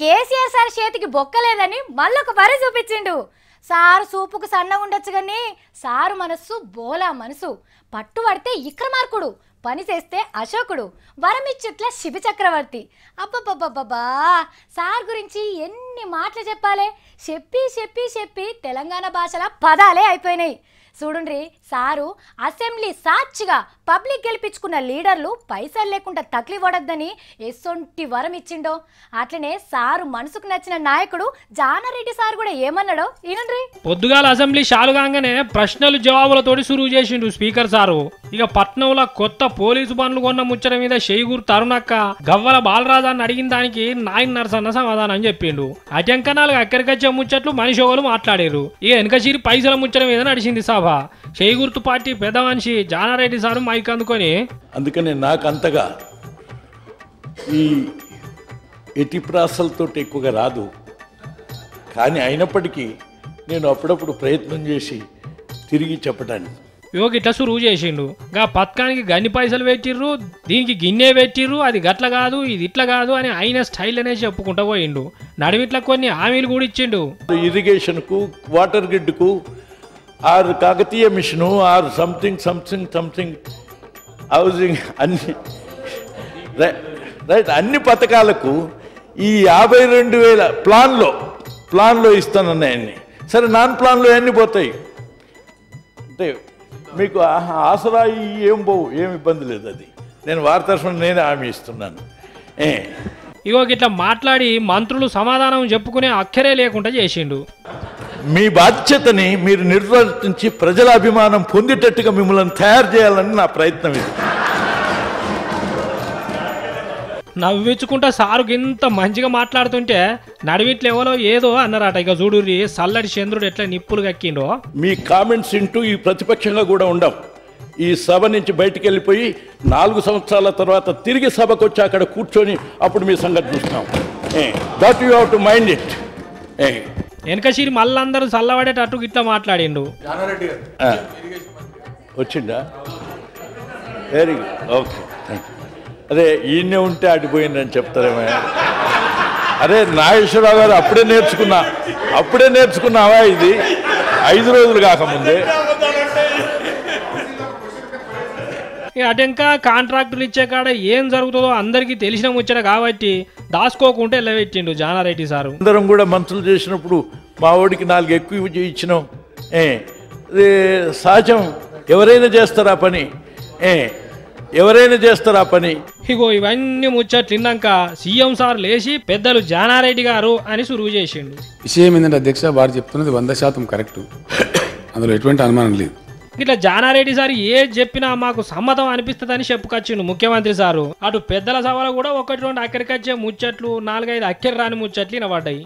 KCR sir చేతికి బొక్కలేదని మళ్ళొక వరి చూపించిండు. Sir సూపుకు సన్నగా ఉండొచ్చు కానీ సారు మనస్సు బోలా మనసు. పట్టు పడితే ఇక్రమార్కుడు పని చేస్తే అశోకుడు వరమిచ్చుట్ల శిబి చక్రవర్తి. అబ్బబ్బబ్బబ్బా సార్ గురించి ఎన్ని మాటలు చెప్పాలే? చెప్పి చెప్పి చెప్పి తెలంగాణ భాషల పదాలే అయిపోయినాయి. చూడండి సారు అసెంబ్లీ సాక్షిగా పబ్లిక్ గెలిపించుకున్న లీడర్లు పైసలు లేకుండా తక్లివడద్దని ఎసొంటి వరం ఇచ్చిండో. అట్లనే సారు మనసుకు నచ్చిన నాయకుడు జానారెడ్డి సార్ కూడా ఏమన్నాడో ఈనండ్రి పొద్దుగాల అసెంబ్లీ షాలుగానే ప్రశ్నలు జవాబులతోటి సురువు చేసిండు స్పీకర్ సారు. ఇక పట్నంలో కొత్త పోలీసు పనులు కొన్న ముచ్చట మీద షేగురు తరుణక్క గవ్వల బాలరాజాన్ని అడిగిన దానికి నాయన్ నరసన్న సమాధానం చెప్పిండు. అజంకనాలు అక్కడికొచ్చే ముచ్చట్లు మనిషి ఒకరు మాట్లాడారు ఇక వెనకసిరి పైసల ముచ్చట మీద నడిచింది సార్. సభ షేగుర్తు పార్టీ పెద్ద మనిషి జానారెడ్డి సారు మైక్ అందుకొని. అందుకని నాకు అంతగా ఈ ఎటిప్రాసలతో ఎక్కువగా రాదు. కానీ అయినప్పటికీ నేను అప్పుడప్పుడు ప్రయత్నం చేసి తిరిగి చెప్పడానికి యోగి ఇట్లా సురువు చేసిండు. గా పథకానికి గన్ని పైసలు పెట్టిర్రు దీనికి గిన్నె పెట్టిర్రు అది గట్ల కాదు ఇది ఇట్లా కాదు అని ఆయన స్టైల్ అనే చెప్పుకుంటూ పోయిండు. నడిమిట్ల కొన్ని హామీలు కూడా ఇచ్చిండు. ఇరిగేషన్కు water గ్రిడ్కు or Kakatiya mission or something something something housing అన్ని. రైట్ అన్ని పథకాలకు ఈ యాభై రెండు వేల ప్లాన్లో ప్లాన్లో ఇస్తానన్నాయన్ని. సరే నాన్ ప్లాన్లో అన్నీ పోతాయి? అంటే మీకు ఆసరా ఏం పోవు ఏం ఇబ్బంది లేదు అది. నేను వారి నేనే హామీ ఇస్తున్నాను. ఏ? ఇగో ఇట్లా మాట్లాడి మంత్రులు సమాధానం చెప్పుకునే అక్కరే లేకుండా చేసిండు. మీ బాధ్యతని మీరు నిర్వర్తించి ప్రజల అభిమానం పొందేటట్టుగా మిమ్మల్ని తయారు చేయాలని నా ప్రయత్నం ఇది. నవ్వించుకుంటా సారు ఇంత మంచిగా మాట్లాడుతుంటే నడిమిట్లు ఎవరో ఏదో అన్నారట. ఇక చూడుర్రి సల్లడి చంద్రుడు ఎట్లా నిప్పులు కక్కిండో. మీ కామెంట్స్ వింటూ ఈ ప్రతిపక్షంగా కూడా ఉండం. ఈ సభ నుంచి బయటికి వెళ్ళిపోయి నాలుగు సంవత్సరాల తర్వాత తిరిగి సభకు వచ్చి అక్కడ కూర్చొని అప్పుడు మీ సంగతి చూస్తున్నాం that you to mind it. వెనకసిరి మళ్ళందరూ చల్లబడేటట్టు ఇట్లా మాట్లాడిండు. వచ్చిందా? Very good okay thank you అదే ఈయనే ఉంటే అడిపోయిందని చెప్తారేమో. అరే నాగేశ్వరరావు గారు అప్పుడే నేర్చుకున్నా. అప్పుడే నేర్చుకున్నావా ఇది? ఐదు రోజులు కాకముందే. ఇక అటెంకా కాంట్రాక్టులు ఇచ్చే కాడ ఏం జరుగుతుందో అందరికీ తెలిసిన ముచ్చట కాబట్టి దాచుకోకుంటే ఎల్లబెట్టిండు జానారెడ్డి సారు? అందరం కూడా మంత్రులు చేసినప్పుడు మా వాడికి నాలుగు ఎక్కువ ఇచ్చి- ఇచ్చినాం. ఏ సహజం. ఎవరైనా చేస్తారా పని? ఏ ఎవరైనా చేస్తారా పని? ఇగో ఇవన్నీ ముచ్చట్లు తిన్నాక సీఎం సార్ లేచి పెద్దలు జానారెడ్డి గారు అని సురువు చేసిండు. విషయం ఏంటంటే అధ్యక్ష వారు చెప్తున్నది వంద శాతం కరెక్టు. అందులో ఎటువంటి అనుమానం లేదు. ఇట్లా జానారెడ్డి సార్ ఏది చెప్పినా మాకు సమ్మతం అనిపిస్తుందని చెప్పుకొచ్చిండు ముఖ్యమంత్రి సారు. అటు పెద్దల సభలో కూడా ఒకటి రెండు అక్కడికొచ్చే ముచ్చట్లు నాలుగైదు అక్కడి రాని ముచ్చట్లు వినబడ్డాయి.